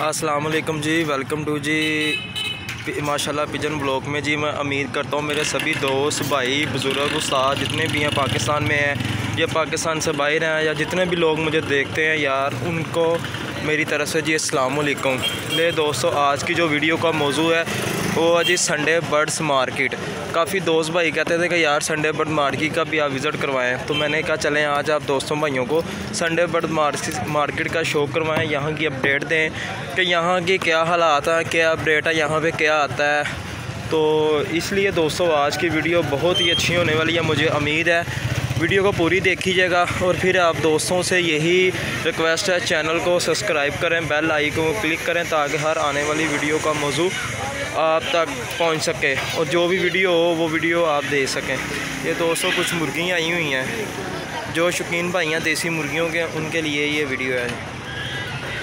अस्सलाम वालेकुम जी, welcome to जी माशाल्लाह पिजन ब्लॉक में। जी मैं उम्मीद करता हूँ मेरे सभी दोस्त, भाई, बुज़ुर्ग, उस्ताद जितने भी हैं पाकिस्तान में हैं या पाकिस्तान से बाहर हैं या जितने भी लोग मुझे देखते हैं यार, उनको मेरी तरफ़ से जी अस्सलाम वालेकुम ले दोस्तों, आज की जो वीडियो का मौजू है वो है जी संडे बर्ड्स मार्केट काफ़ी दोस्त भाई कहते थे कि यार संडे बर्ड मार्केट का भी आप विज़िट करवाएँ। तो मैंने कहा, चलें, आज आप दोस्तों भाइयों को संडे बर्ड मार्केट का शो करवाएँ, यहाँ की अपडेट दें कि यहाँ की क्या हालात हैं, क्या अपडेट है, यहाँ पर क्या आता है। तो इसलिए दोस्तों, आज की वीडियो बहुत ही अच्छी होने वाली है, मुझे उम्मीद है। वीडियो को पूरी देखीजिएगा और फिर आप दोस्तों से यही रिक्वेस्ट है चैनल को सब्सक्राइब करें बेल आई को क्लिक करें ताकि हर आने वाली वीडियो का मौजू आप तक पहुँच सके और जो भी वीडियो हो, वो वीडियो आप देख सकें। ये दोस्तों कुछ मुर्गियाँ आई हुई हैं, जो शौकीन भाई हैं देसी मुर्गियों के, उनके लिए ये वीडियो है।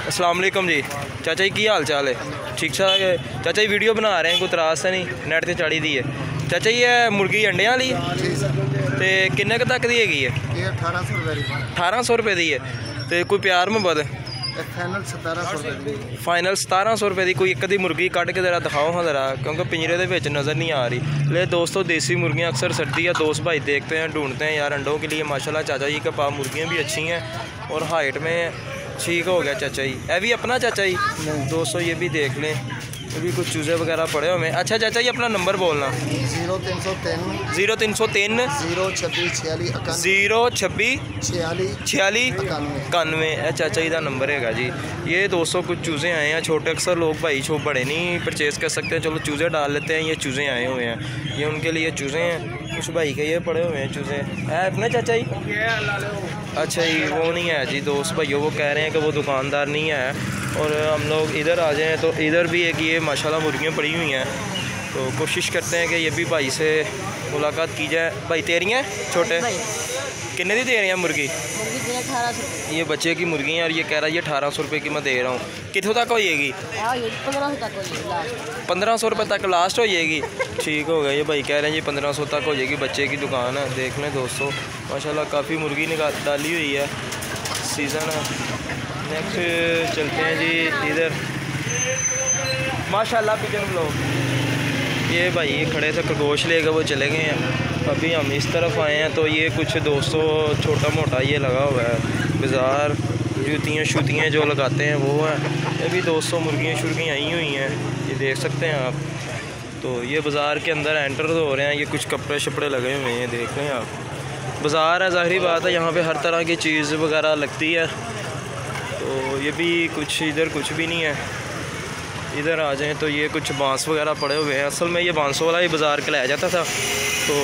अस्सलाम वालेकुम जी। चाचा जी, की हाल चाल है? ठीक ठाक है? चाचा जी, वीडियो बना रहे हैं, कोई तरास तो नहीं? नेट से चाड़ी दी है। चाचा जी है मुर्गी अंडे वाली ਤੇ ਕਿੰਨੇ ਕ ਤੱਕ ਦੀ ਹੈਗੀ ਹੈ ਇਹ 1800 ਰੁਪਏ ਦੀ 1800 ਰੁਪਏ ਦੀ ਹੈ ਤੇ ਕੋਈ ਪਿਆਰ ਮੁਹੱਬਤ ਇਹ ਫਾਈਨਲ 1700 ਰੁਪਏ ਦੀ ਫਾਈਨਲ 1700 ਰੁਪਏ ਦੀ ਕੋਈ ਇੱਕ ਦੀ ਮੁਰਗੀ ਕੱਢ ਕੇ ਜ਼ਰਾ ਦਿਖਾਓ ਹਾਂ ਜ਼ਰਾ क्योंकि पिंजरे ਦੇ ਵਿੱਚ नज़र नहीं आ रही ले दोस्तों देसी मुर्गियाँ अक्सर सर्दी या दोस्त भाई देखते हैं ढूंढते हैं यार अंडों के लिए माशाल्लाह चाचा जी के पास मुर्गियाँ भी अच्छी हैं और हाइट में ठीक हो गया चाचा जी ये भी अपना चाचा जी दोस्तों ये भी देख लें ये अभी कुछ चूज़े वगैरह पड़े हुए हैं। अच्छा चाचा ये अपना नंबर बोलना। ज़ीरो तीन सौ तीन। ज़ीरो तीन सौ तीन। ज़ीरो छब्बीस छियालीस ज़ीरो छब्बीस छियालीस। छियालीस इक्यानवे। चाचा जी का नंबर है जी। ये दो सौ कुछ चूज़े आए हैं। छोटे अक्सर लोग भाई छो बड़े नहीं परचेज़ कर सकते हैं। चलो चूज़े डाल लेते हैं। ये चूज़े आए हुए हैं। ये उनके लिए चूज़े हैं। कुछ भाई के ये पड़े हुए हैं चूज़े। है अपने चाचा जी। अच्छा जी, वो नहीं है जी, दोस्त भाइयों, वो कह रहे हैं कि वो दुकानदार नहीं है। और हम लोग इधर आ जाएँ तो इधर भी एक ये, माशाल्लाह, मुर्गियाँ पड़ी हुई हैं। तो कोशिश करते हैं कि ये भी भाई से मुलाकात की जाए। भाई तेरियाँ छोटे? कितने दी दे रही हैं मुर्गी ये बच्चे की मुर्गी है और ये कह रहा है ये अठारह सौ रुपये की मैं दे रहा हूँ। कितों तक हो जाएगी हाँ पंद्रह सौ हो रुपये तक लास्ट हो जाएगी ठीक हो गया ये भाई कह रहे हैं जी पंद्रह सौ तक हो जाएगी बच्चे की दुकान है। देख लें दोस्तों माशाल्लाह काफ़ी मुर्गी निकाल डाली हुई है। सीज़न है। नेक्स्ट चलते हैं जी इधर। माशाल्लाह पिजन ब्लॉग ये भाई ये खड़े थे, खरगोश लेकर वो चले गए हैं। अभी हम इस तरफ़ आए हैं तो ये कुछ दोस्तों छोटा मोटा ये लगा हुआ है। बाज़ार, जूतियाँ, शूतियाँ जो लगाते हैं, वो हैं। ये भी दोस्तों, मुर्गियाँ, शुर्गियाँ आई हुई हैं। ये देख सकते हैं आप। तो ये बाज़ार के अंदर एंटर हो रहे हैं। ये कुछ कपड़े शपड़े लगे हुए हैं, देख रहे हैं आप। बाज़ार है, ज़ाहरी बात है, यहाँ पे हर तरह की चीज़ वगैरह लगती है। तो ये भी कुछ, इधर कुछ भी नहीं है। इधर आ जाएँ तो ये कुछ बाँस वगैरह पड़े हुए हैं। असल में ये बांसों वाला ही बाज़ार के लाया जाता था। तो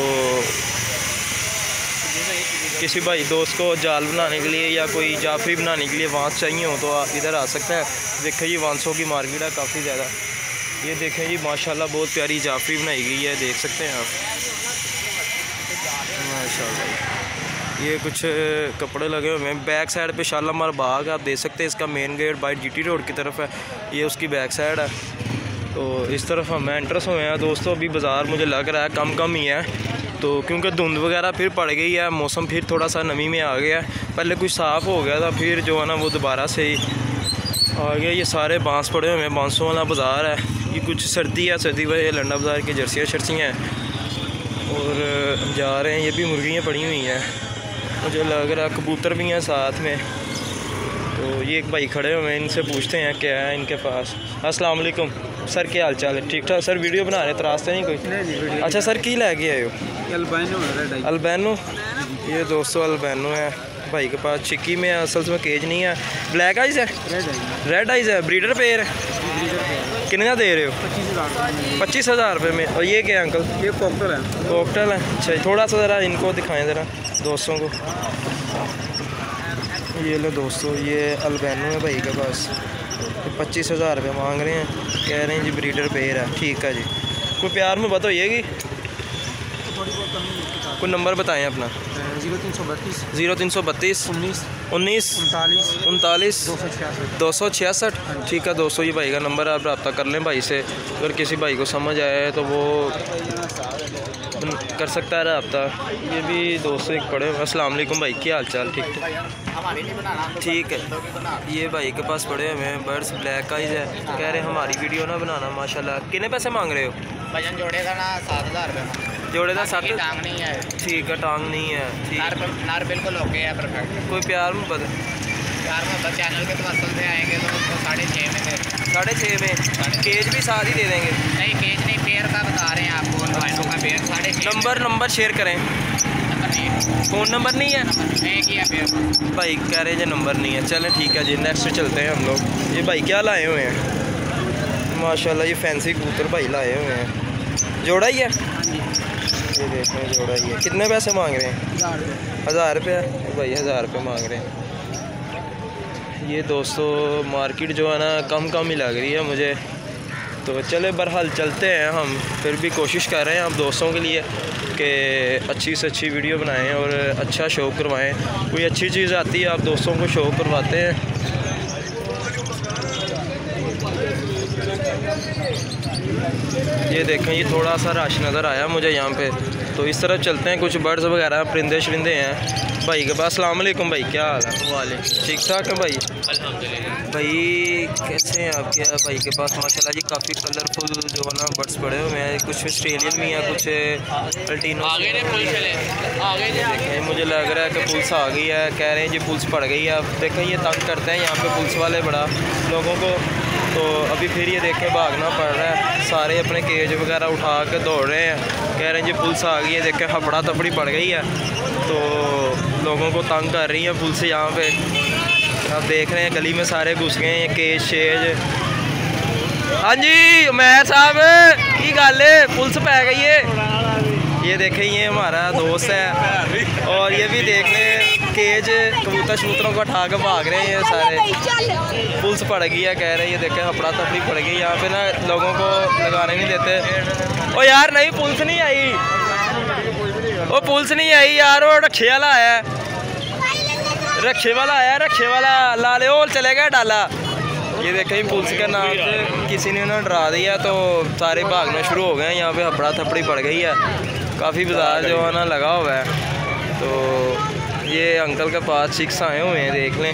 किसी भाई दोस्त को जाल बनाने के लिए या कोई जाफरी बनाने के लिए बाँस चाहिए हो तो आप इधर आ सकते हैं। देखें जी, बांसों की मार्केट है काफ़ी ज़्यादा। ये देखें जी, माशाल्लाह बहुत प्यारी जाफरी बनाई गई है, देख सकते हैं आप। माशाल्लाह। ये कुछ कपड़े लगे हुए हैं। बैक साइड पे शालामार बाग आप देख सकते हैं इसका main gate by GT road की तरफ़ है। ये उसकी बैक साइड है। तो इस तरफ़ हम एंट्रेंस हुए हैं। दोस्तों, अभी बाज़ार मुझे लग रहा है कम कम ही है। तो क्योंकि धुंध वगैरह फिर पड़ गई है, मौसम फिर थोड़ा सा नमी में आ गया है। पहले कुछ साफ़ हो गया था, फिर जो है ना वो दोबारा से ही आ गया। ये सारे बाँस पड़े हुए हैं, बांसों वाला बाज़ार है। ये कुछ सर्दी है, सर्दी वजह लंडा बाज़ार की जर्सियाँ शर्सियाँ हैं। और जा रहे हैं, ये भी मुर्गियाँ पड़ी हुई हैं। मुझे लग रहा कबूतर भी हैं साथ में। तो ये एक भाई खड़े हुए हैं इनसे पूछते हैं क्या है इनके पास। अस्सलाम वालेकुम। सर क्या हाल चाल है? ठीक ठाक? सर वीडियो बना रहे तरासते नहीं कोई? अच्छा सर की लैके आए हो? अल्बैनो ये दोस्तों अल्बैनो है। भाई के पास चिक्की में असल में केज नहीं है। ब्लैक आइज़ है? रेड आइज़ है? ब्रीडर पेयर है कितने का दे रहे हो? पच्चीस हज़ार। रुपये में। और ये क्या है अंकल? ये कॉकटर है। कॉकटेल है? अच्छा थोड़ा सा ज़रा इनको दिखाएँ ज़रा दोस्तों को। ये लो दोस्तों ये अल्बैनो है भाई के पास। पच्चीस हज़ार रुपये मांग रहे हैं। कह रहे हैं जी ब्रीडर पेयर है। ठीक है जी। कोई प्यार में बात होइएगी कोई नंबर बताएँ अपना। ज़ीरो तीन सौ बत्तीस। ज़ीरो तीन सौ बत्तीस। उन्नीस। उन्नीस। उनतालीस। उनतालीस। दो सौ छियासठ। दो सौ छियासठ। ठीक है दोस्तों ये भाई का नंबर आप रब्ता कर लें भाई से। अगर किसी भाई को समझ आया है तो वो कर सकता है रबता। ये भी दोस्त एक पड़े हुए हैं। अस्सलाम भाई क्या हाल चाल ठीक। है ठीक है। ये भाई के पास पड़े हुए हैं। बर्ड्स ब्लैक आइज़ है। कह रहे हैं हमारी वीडियो ना बनाना माशाल्लाह। कितने पैसे मांग रहे हो? भजन जोड़े का ना सात हज़ार रुपये जोड़े का साथ टांग नहीं है। ठीक है टांग नहीं है। नार ठीक नार बिल्कुल ओके है परफेक्ट कोई प्यार में बता चार मोहब्बत चैनल के तवसल से आएँगे तो उसको साढ़े छः में दे। साढ़े छः में? केज भी साथ ही दे देंगे? नहीं केज नहीं पेयर का बता रहे हैं आपको लॉइनों का पेयर साढ़े नंबर नंबर शेयर करें। फ़ोन नंबर नहीं है? भाई कह रहे हैं नंबर नहीं है। चलें ठीक है जी नेक्स्ट चलते हैं हम लोग। ये भाई क्या लाए हुए हैं? माशाल्लाह ये फैंसी कबूतर भाई लाए हुए हैं। जोड़ा ही है। ये देख रहे हैं जोड़ा ये। कितने पैसे मांग रहे हैं? हज़ार रुपये। भाई हज़ार रुपये मांग रहे हैं। ये दोस्तों मार्केट जो है ना कम कम ही लग रही है मुझे। तो चले बहरहाल चलते हैं हम। फिर भी कोशिश कर रहे हैं हम दोस्तों के लिए कि अच्छी से अच्छी वीडियो बनाएँ और अच्छा शो करवाएँ। कोई अच्छी चीज़ आती है आप दोस्तों को शो करवाते हैं। ये देखें ये थोड़ा सा रश नज़र आया मुझे यहाँ पे। तो इस तरफ़ चलते हैं कुछ बर्ड्स वगैरह परिंदे शरिंदे हैं। भाई के पास सलाम वालेकुम भाई क्या हाल है? वाले ठीक ठाक है भाई? भाई कैसे हैं आप क्या? भाई के पास माशाल्लाह जी काफ़ी कलरफुल जो है ना बर्ड्स पड़े हुए हैं। कुछ ऑस्ट्रेलियन भी हैं कुछ अल्टीनो देखें मुझे लग रहा है कि पुलिस आ गई है। कह रहे हैं जी पुलिस पड़ गई है। अब देखें ये तंग करते हैं यहाँ पे पुलिस वाले बड़ा। लोगों को तो अभी फिर ये देखें, भागना पड़ रहा है। सारे अपने केज वगैरह उठा के दौड़ रहे हैं। कह रहे हैं जी, पुलिस आ गई है। देखें हपड़ा तपड़ी पड़ गई है। तो लोगों को तंग कर रही है पुलिस यहाँ पे। आप देख रहे हैं, गली में सारे घुस गए हैं केज शेज हाँ जी, उमैर साहब, की गल है? पुलिस पै गई है। ये देखें, ये हमारा दोस्त है। और ये भी देख लें केज कबूतर शबूतरों को उठा के भाग रहे हैं सारे। पुलिस पड़ गई है, कह रहे हैं ये देखें, हपड़ा तपड़ी पड़ गई यहाँ पे ना लोगों को लगाने नहीं देते। ओ यार, नहीं, पुलिस नहीं आई। ओ, पुलिस नहीं आई यार वो रक्षे वाला आया। रक्षे वाला आया रक्षे वाला। लाले ओल चले गया डाला। ये देखें पुलिस के नाम से किसी ने उन्हें डरा दिया तो सारे भागना शुरू हो गए यहाँ पे हपड़ा थपड़ी पड़ गई है। काफ़ी बाज़ार जो है ना, लगा हुआ है। तो ये अंकल के पास सिक्स आए हुए हैं देख लें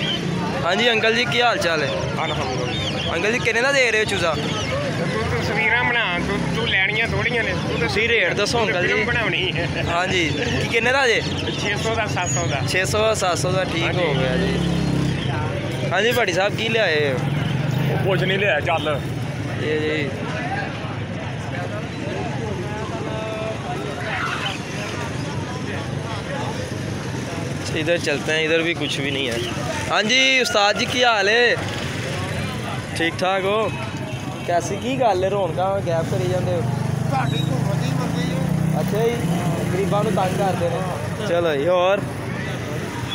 हाँ जी अंकल जी क्या हाल चाल है अंकल जी कितने का दे रहे हो चूज़ा ਤਸਵੀਰਾਂ ਬਣਾ ਤੂੰ ਤੂੰ ਲੈਣੀਆਂ ਥੋੜੀਆਂ ਨੇ ਤੂੰ ਤੁਸੀਂ ਰੇਟ ਦੱਸੋ ਅੰਕਲ ਜੀ ਬਣਾਉਣੀ ਹੈ हाँ जी कि कितने का जे 600 ਦਾ 700 ਦਾ 600 700 का ठीक हो गया जी हाँ जी भाटी साहब की ले आए हो? ਉਹ ਕੁਝ ਨਹੀਂ ਲਿਆ ਚੱਲ ये जी इधर चलते हैं इधर भी कुछ भी नहीं है हाँ जी उस्ताद जी की हाल है ठीक ठाक हो कैसी की गल है रौनक गैप करी जाते हो ਅੱਛਾ ਜੀ ਗਰੀਬਾਂ ਨੂੰ ਤੰਗ ਕਰਦੇ ਨੇ ਚਲੋ ਜੀ ਹੋਰ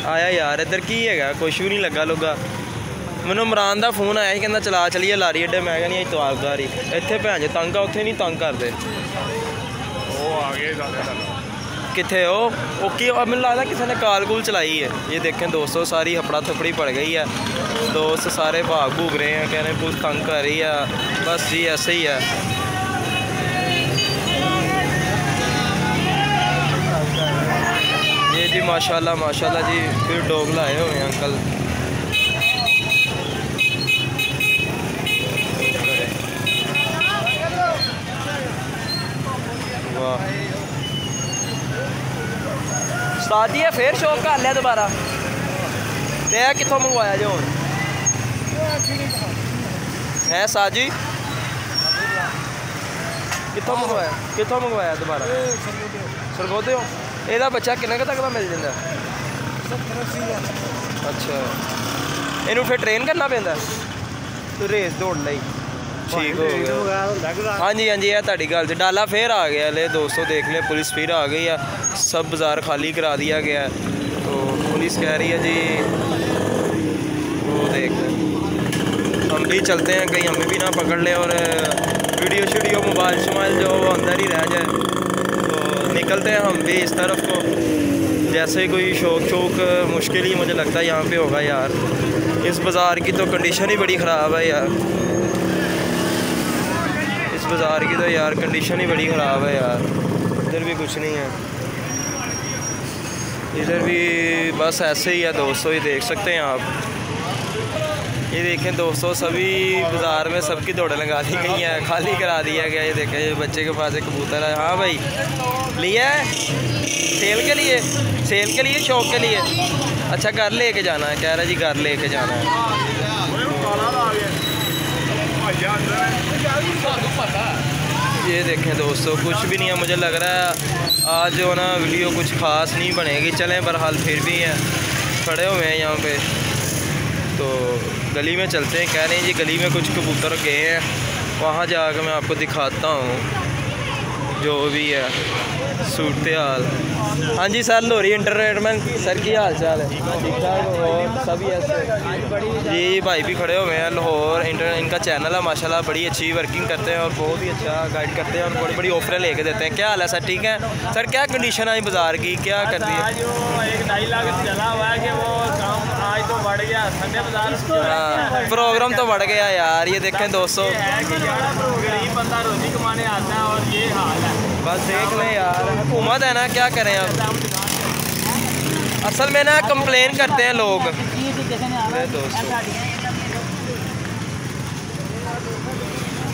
ਆਇਆ ਯਾਰ ਇੱਧਰ ਕੀ ਹੈਗਾ ਕੁਛ ਵੀ ਨਹੀਂ ਲੱਗਾ ਲੁੱਗਾ ਮੈਨੂੰ ਇਮਰਾਨ ਦਾ ਫੋਨ ਆਇਆ ਸੀ ਕਹਿੰਦਾ ਚਲਾ ਚਲੀਏ ਲਾਰੀ ਅੱਡੇ ਮੈਂ ਕਹਿੰਦੀ ਇਤਵਾਰਦਾਰ ਹੀ ਇੱਥੇ ਭੈਣ ਜੇ ਤੰਗ ਆ ਉੱਥੇ ਨਹੀਂ ਤੰਗ ਕਰਦੇ ਉਹ ਆ ਗਏ ਸਾਡੇ ਨਾਲ किथे हो? की मैं मुझे लगता किसी ने कार कूल चलाई है? ये देखें दोस्तों, सारी हपड़ा थपड़ी पड़ गई है। दोस्त सारे भाग भूग रहे हैं, कह रहे हैं पुलिस तंग कर रही है। बस जी, ऐसे ही है। ये जी, माशाल्लाह माशाल्लाह जी, फिर डोग लाए हुए हैं, अंकल। ਉਸਤਾਦ ਜੀ ਇਹ ਫੇਰ ਸ਼ੌਕ ਕਰ ਲਿਆ ਦੁਬਾਰਾ। ਤੇ ਇਹ ਕਿੱਥੋਂ ਮੰਗਵਾਇਆ ਜੋ ਹੁਣ ਹੈ ਸਾਜੀ? ਕਿੱਥੋਂ ਮੰਗਵਾਇਆ? ਕਿੱਥੋਂ ਮੰਗਵਾਇਆ ਦੁਬਾਰਾ? ਸਰਗੋਦੇ ਹੋ ਇਹਦਾ ਬੱਚਾ ਕਿੰਨੇ ਕੁ ਤੱਕ ਦਾ ਮਿਲ ਜਾਂਦਾ? ਅੱਛਾ। ਇਹਨੂੰ ਫਿਰ ਟ੍ਰੇਨ ਕਰਨਾ ਪੈਂਦਾ? ਰੇਸ ਦੌੜ ਲਈ। ਠੀਕ ਹੋ ਗਿਆ ਹਾਂਜੀ ਹਾਂਜੀ ਇਹ ਤੁਹਾਡੀ ਗੱਲ ਤੇ ਡਾਲਾ ਫੇਰ ਆ ਗਿਆ ले दोस्तों देख ले पुलिस फिर आ गई है सब बाज़ार खाली करा दिया गया है तो पुलिस कह रही है जी वो देख ले हम भी चलते हैं कहीं हमें भी ना पकड़ ले और वीडियो शीडियो मोबाइल शोबाइल जो वो अंदर ही रह जाए तो निकलते हैं हम भी इस तरफ को जैसे कोई शौक शौक मुश्किल ही मुझे लगता है यहाँ पे होगा यार इस बाज़ार की तो कंडीशन ही बड़ी ख़राब है यार बाज़ार की तो यार कंडीशन ही बड़ी ख़राब है यार। इधर भी कुछ नहीं है। इधर भी बस ऐसे ही है, दोस्तों, ये देख सकते हैं आप। ये देखें दोस्तों, सभी बाज़ार में सबकी दौड़ें लगा दी गई हैं, खाली करा दिया गया ये देखें, ये बच्चे के पास एक कबूतर है। हाँ भाई, लिया है? सेल के लिए? सेल के लिए शौक के लिए? अच्छा घर लेके जाना है। कह रहा जी, घर लेके जाना है। ये देखें दोस्तों, कुछ भी नहीं है, मुझे लग रहा है आज जो ना वीडियो कुछ ख़ास नहीं बनेगी। चलें, बहरहाल फिर भी हैं। खड़े हुए हैं यहाँ पे। तो गली में चलते हैं। कह रहे हैं जी, गली में कुछ कबूतर गए हैं। वहाँ जाकर मैं आपको दिखाता हूँ। जो भी है सूरत हाल। हाँ जी सर, लोरी इंटरटेनमेंट सर की हाल चाल है? ठीक ठाक और सभी ऐसे? जी भाई भी खड़े हुए हैं, लाहौर, इंटर, इनका चैनल है, माशाल्लाह, बड़ी अच्छी वर्किंग करते हैं और बहुत ही अच्छा गाइड करते हैं और बड़ी बड़ी ऑफरें लेके देते हैं। क्या हाल है सर, ठीक है? सर, क्या कंडीशन है बाज़ार की? क्या करती है? वो एक ढाई लाख चला हुआ है कि वो तो बढ़ गया संडे बाज़ार प्रोग्राम तो बढ़ गया यार ये देखें दोस्तों गरीब बंदा रोजी कमाने आता है और ये हाल है बस देख लें यार हुकूमत है ना क्या करें अब असल में ना कंप्लेन करते हैं लोग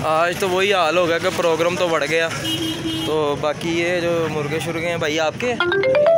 आज तो वही हाल हो गया कि प्रोग्राम तो बढ़ गया तो बाकी ये जो मुर्गे शुर्गे हैं भाई आपके